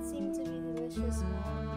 It seemed to be delicious, Mom.